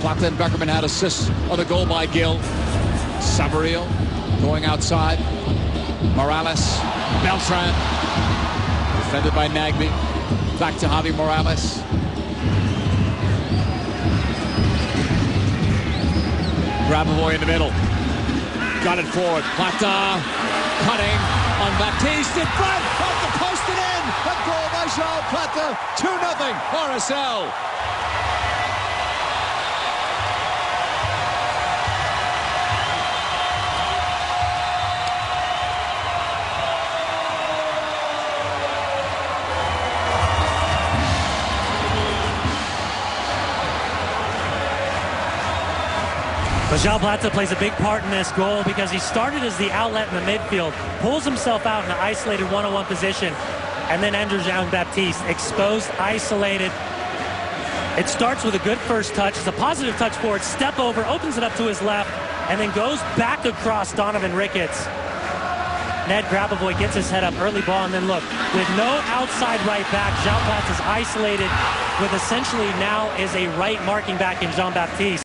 Plata and Beckerman had assists on the goal by Gil. Saborio going outside. Morales. Beltran. Defended by Nagbe. Back to Javi Morales. Grabavoy in the middle. Got it forward. Plata cutting on Baptiste in front. Off the post and in. A goal by João Plata. 2-0 RSL. João Plata plays a big part in this goal because he started as the outlet in the midfield, pulls himself out in an isolated one-on-one position, and then enters Jean-Baptiste, exposed, isolated. It starts with a good first touch. It's a positive touch forward, step over, opens it up to his left, and then goes back across Donovan Ricketts. Ned Grabavoy gets his head up, early ball, and then look, with no outside right back, Plata is isolated with essentially now is a right marking back in Jean-Baptiste.